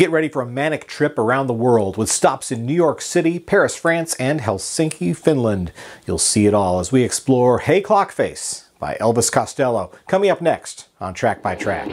Get ready for a manic trip around the world with stops in New York City, Paris, France, and Helsinki, Finland. You'll see it all as we explore Hey Clockface by Elvis Costello, coming up next on Track by Track.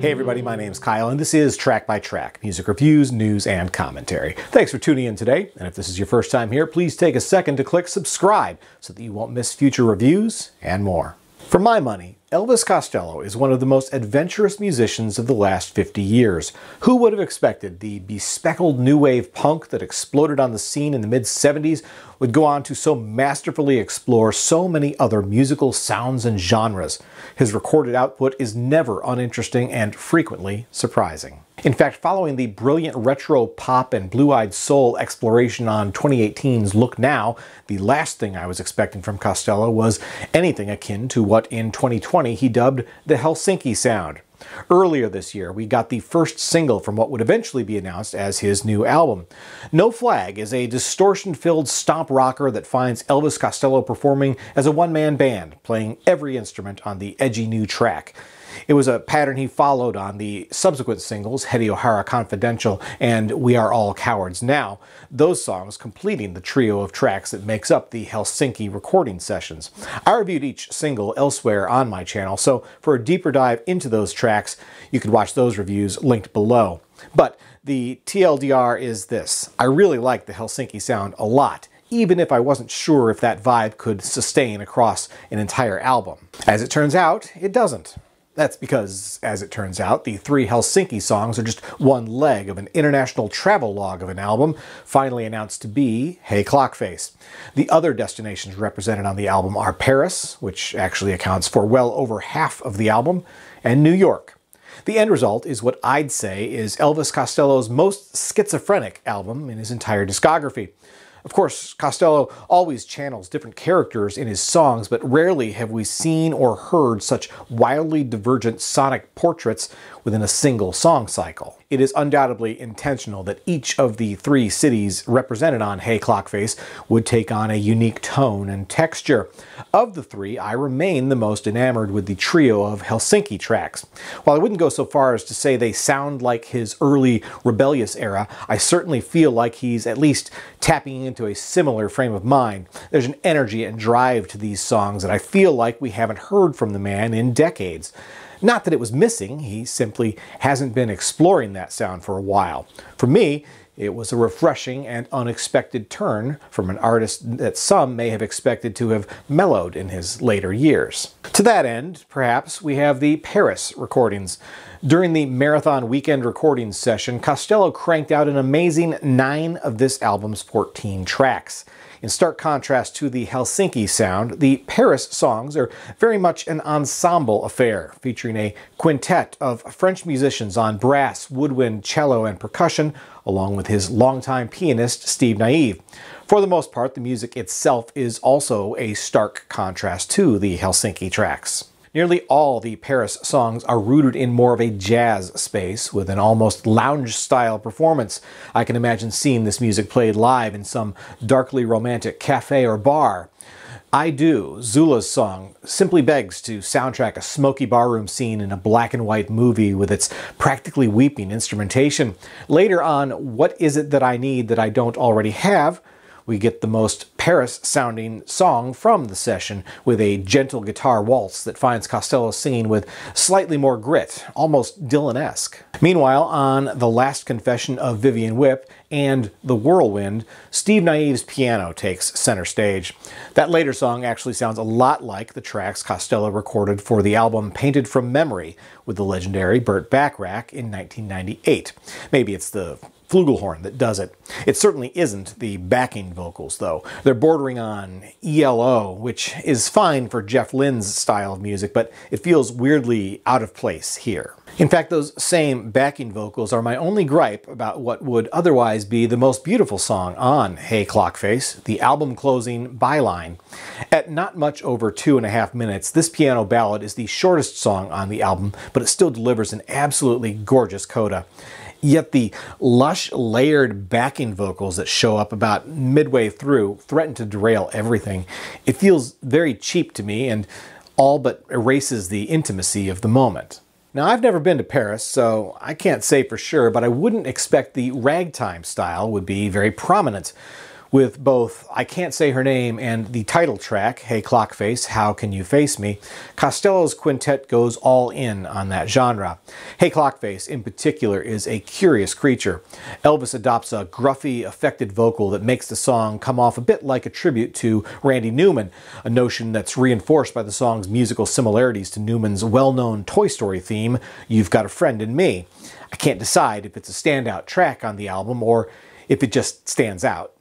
Hey everybody, my name's Kyle and this is Track by Track, music reviews, news, and commentary. Thanks for tuning in today, and if this is your first time here, please take a second to click subscribe so that you won't miss future reviews and more. For my money, Elvis Costello is one of the most adventurous musicians of the last 50 years. Who would have expected the bespeckled new wave punk that exploded on the scene in the mid 70s would go on to so masterfully explore so many other musical sounds and genres? His recorded output is never uninteresting and frequently surprising. In fact, following the brilliant retro pop and blue-eyed soul exploration on 2018's Look Now, the last thing I was expecting from Costello was anything akin to what in 2020 he dubbed the Helsinki sound. Earlier this year, we got the first single from what would eventually be announced as his new album. No Flag is a distortion-filled stomp rocker that finds Elvis Costello performing as a one-man band, playing every instrument on the edgy new track. It was a pattern he followed on the subsequent singles, Hetty O'Hara Confidential and We Are All Cowards Now, those songs completing the trio of tracks that makes up the Helsinki recording sessions. I reviewed each single elsewhere on my channel, so for a deeper dive into those tracks, you could watch those reviews linked below. But the TLDR is this. I really like the Helsinki sound a lot even if I wasn't sure if that vibe could sustain across an entire album. As it turns out, it doesn't. That's because, as it turns out, the three Helsinki songs are just one leg of an international travel log of an album, finally announced to be Hey Clockface. The other destinations represented on the album are Paris, which actually accounts for well over half of the album, and New York. The end result is what I'd say is Elvis Costello's most schizophrenic album in his entire discography. Of course, Costello always channels different characters in his songs, but rarely have we seen or heard such wildly divergent sonic portraits within a single song cycle. It is undoubtedly intentional that each of the three cities represented on Hey Clockface would take on a unique tone and texture. Of the three, I remain the most enamored with the trio of Helsinki tracks. While I wouldn't go so far as to say they sound like his early rebellious era, I certainly feel like he's at least tapping into a similar frame of mind. There's an energy and drive to these songs that I feel like we haven't heard from the man in decades. Not that it was missing, he simply hasn't been exploring that sound for a while. For me, it was a refreshing and unexpected turn from an artist that some may have expected to have mellowed in his later years. To that end, perhaps, we have the Paris recordings. During the marathon weekend recording session, Costello cranked out an amazing nine of this album's 14 tracks. In stark contrast to the Helsinki sound, the Paris songs are very much an ensemble affair, featuring a quintet of French musicians on brass, woodwind, cello, and percussion, along with his longtime pianist, Steve Nieve. For the most part, the music itself is also a stark contrast to the Helsinki tracks. Nearly all the Paris songs are rooted in more of a jazz space with an almost lounge-style performance. I can imagine seeing this music played live in some darkly romantic cafe or bar. I Do, Zula's song, simply begs to soundtrack a smoky barroom scene in a black and white movie with its practically weeping instrumentation. Later on, What Is It That I Need That I Don't Already Have we get the most Paris-sounding song from the session with a gentle guitar waltz that finds Costello singing with slightly more grit, almost Dylan-esque. Meanwhile, on The Last Confession of Vivian Whip and The Whirlwind, Steve Nieve's piano takes center stage. That later song actually sounds a lot like the tracks Costello recorded for the album Painted from Memory with the legendary Burt Bacharach in 1998. Maybe it's the flugelhorn that does it. It certainly isn't the backing vocals, though. They're bordering on ELO, which is fine for Jeff Lynne's style of music, but it feels weirdly out of place here. In fact, those same backing vocals are my only gripe about what would otherwise be the most beautiful song on Hey Clockface, the album closing byline. At not much over two and a half minutes, this piano ballad is the shortest song on the album, but it still delivers an absolutely gorgeous coda. Yet the lush, layered backing vocals that show up about midway through threaten to derail everything. It feels very cheap to me and all but erases the intimacy of the moment. Now, I've never been to Paris, so I can't say for sure, but I wouldn't expect the ragtime style would be very prominent with both I Can't Say Her Name and the title track, Hey Clockface, How Can You Face Me, Costello's quintet goes all in on that genre. Hey Clockface, in particular, is a curious creature. Elvis adopts a gruffy, affected vocal that makes the song come off a bit like a tribute to Randy Newman, a notion that's reinforced by the song's musical similarities to Newman's well-known Toy Story theme, You've Got a Friend in Me. I can't decide if it's a standout track on the album or if it just stands out.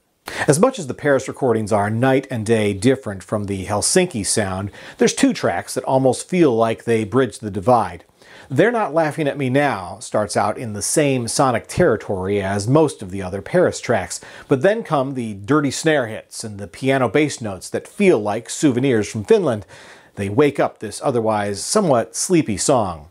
As much as the Paris recordings are night and day different from the Helsinki sound, there's two tracks that almost feel like they bridge the divide. They're Not Laughing at Me Now starts out in the same sonic territory as most of the other Paris tracks, but then come the dirty snare hits and the piano bass notes that feel like souvenirs from Finland. They wake up this otherwise somewhat sleepy song.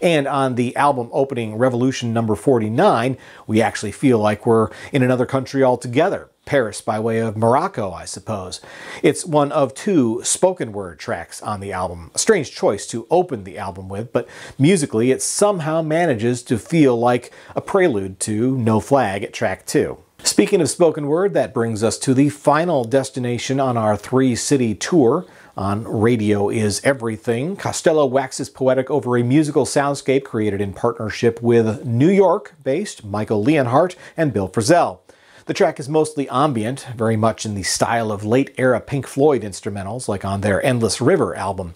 And on the album opening Revolution number 49, we actually feel like we're in another country altogether. Paris by way of Morocco, I suppose. It's one of two spoken word tracks on the album. A strange choice to open the album with, but musically it somehow manages to feel like a prelude to No Flag at track two. Speaking of spoken word, that brings us to the final destination on our three city tour. On Radio is Everything, Costello waxes poetic over a musical soundscape created in partnership with New York based Michael Leonhart and Bill Frisell. The track is mostly ambient, very much in the style of late era Pink Floyd instrumentals, like on their Endless River album.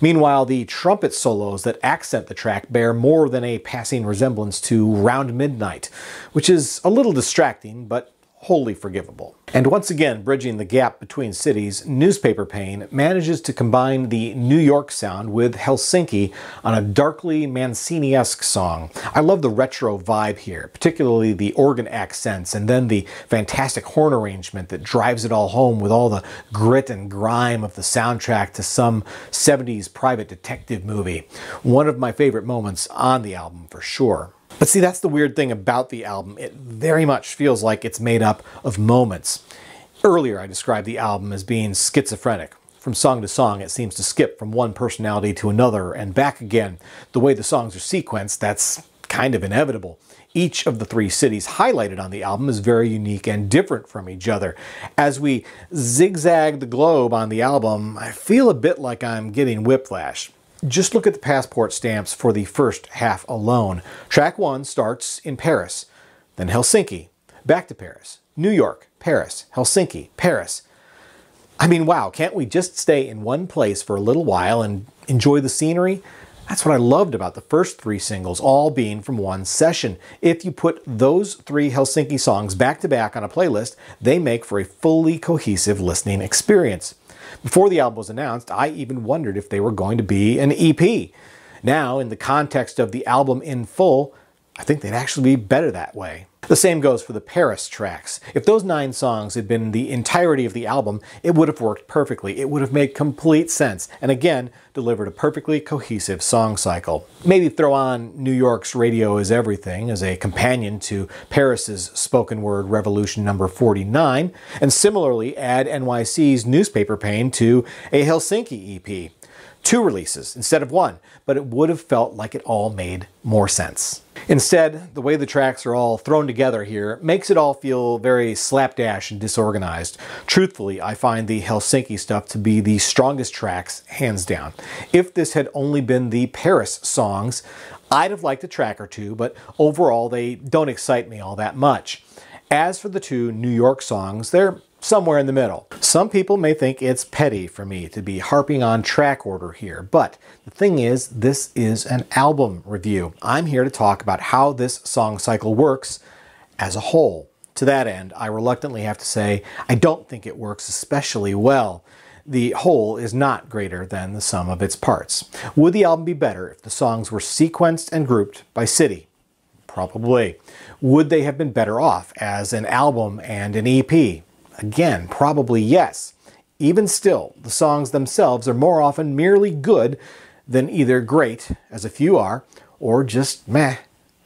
Meanwhile, the trumpet solos that accent the track bear more than a passing resemblance to Round Midnight, which is a little distracting, but wholly forgivable. And once again, bridging the gap between cities, Newspaper Pane manages to combine the New York sound with Helsinki on a darkly Mancini-esque song. I love the retro vibe here, particularly the organ accents and then the fantastic horn arrangement that drives it all home with all the grit and grime of the soundtrack to some 70s private detective movie. One of my favorite moments on the album for sure. But see, that's the weird thing about the album. It very much feels like it's made up of moments. Earlier, I described the album as being schizophrenic. From song to song, it seems to skip from one personality to another and back again. The way the songs are sequenced, that's kind of inevitable. Each of the three cities highlighted on the album is very unique and different from each other. As we zigzag the globe on the album, I feel a bit like I'm getting whiplash. Just look at the passport stamps for the first half alone. Track 1 starts in Paris, then Helsinki, back to Paris, New York, Paris, Helsinki, Paris. I mean, wow, can't we just stay in one place for a little while and enjoy the scenery? That's what I loved about the first three singles, all being from one session. If you put those three Helsinki songs back to back on a playlist, they make for a fully cohesive listening experience. Before the album was announced, I even wondered if they were going to be an EP. Now, in the context of the album in full, I think they'd actually be better that way. The same goes for the Paris tracks. If those nine songs had been the entirety of the album, it would have worked perfectly. It would have made complete sense, and again, delivered a perfectly cohesive song cycle. Maybe throw on New York's Radio is Everything as a companion to Paris's spoken word revolution number 49, and similarly add NYC's Newspaper Pane to a Helsinki EP two releases instead of one, but it would have felt like it all made more sense. Instead, the way the tracks are all thrown together here makes it all feel very slapdash and disorganized. Truthfully, I find the Helsinki stuff to be the strongest tracks, hands down. If this had only been the Paris songs, I'd have liked a track or two, but overall they don't excite me all that much. As for the two New York songs, they're somewhere in the middle. Some people may think it's petty for me to be harping on track order here, but the thing is, this is an album review. I'm here to talk about how this song cycle works as a whole. To that end, I reluctantly have to say I don't think it works especially well. The whole is not greater than the sum of its parts. Would the album be better if the songs were sequenced and grouped by city? Probably. Would they have been better off as an album and an EP? Again, probably yes. Even still, the songs themselves are more often merely good than either great, as a few are, or just meh,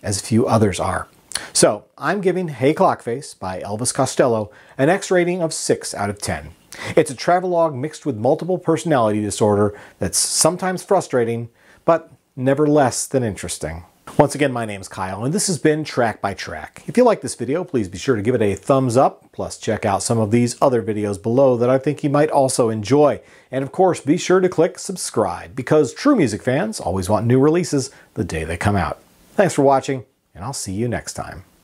as a few others are. So, I'm giving Hey Clockface by Elvis Costello an X rating of 6 out of 10. It's a travelogue mixed with multiple personality disorder that's sometimes frustrating, but never less than interesting. Once again, my name's Kyle, and this has been Track by Track. If you like this video, please be sure to give it a thumbs up, plus check out some of these other videos below that I think you might also enjoy. And of course, be sure to click subscribe, because true music fans always want new releases the day they come out. Thanks for watching, and I'll see you next time.